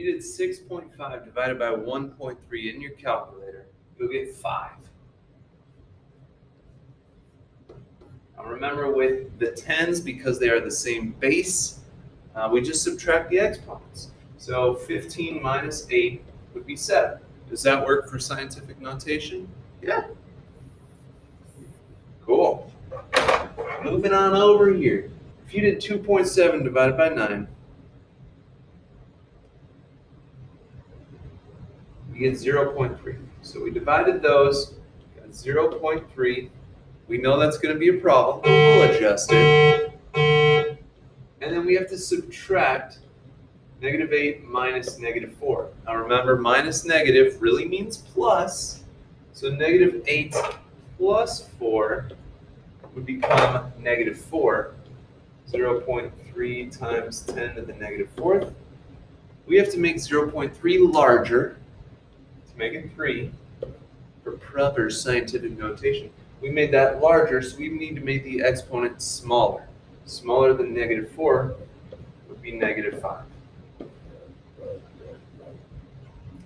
you did 6.5 divided by 1.3 in your calculator, you'll get 5. Now remember with the tens, because they are the same base, uh, we just subtract the exponents. So 15 minus 8 would be 7. Does that work for scientific notation? Yeah. Cool. Moving on over here. If you did 2.7 divided by 9, you get 0.3. So we divided those, got 0.3. We know that's going to be a problem. We'll adjust it. And then we have to subtract negative 8 minus negative 4. Now remember, minus negative really means plus. So negative 8 plus 4 would become negative 4. 0.3 times 10 to the negative fourth. We have to make 0.3 larger to make it 3 for proper scientific notation. We made that larger, so we need to make the exponent smaller. Smaller than negative 4 would be negative 5.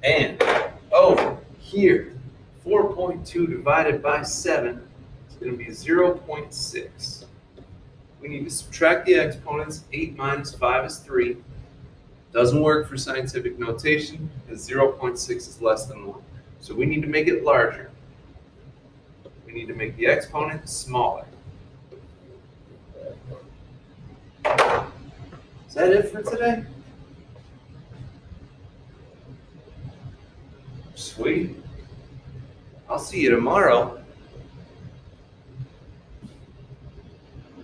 And over here, 4.2 divided by 7 is going to be 0.6. We need to subtract the exponents. 8 minus 5 is 3. Doesn't work for scientific notation because 0.6 is less than 1. So we need to make it larger. We need to make the exponent smaller. Is that it for today? Sweet. I'll see you tomorrow.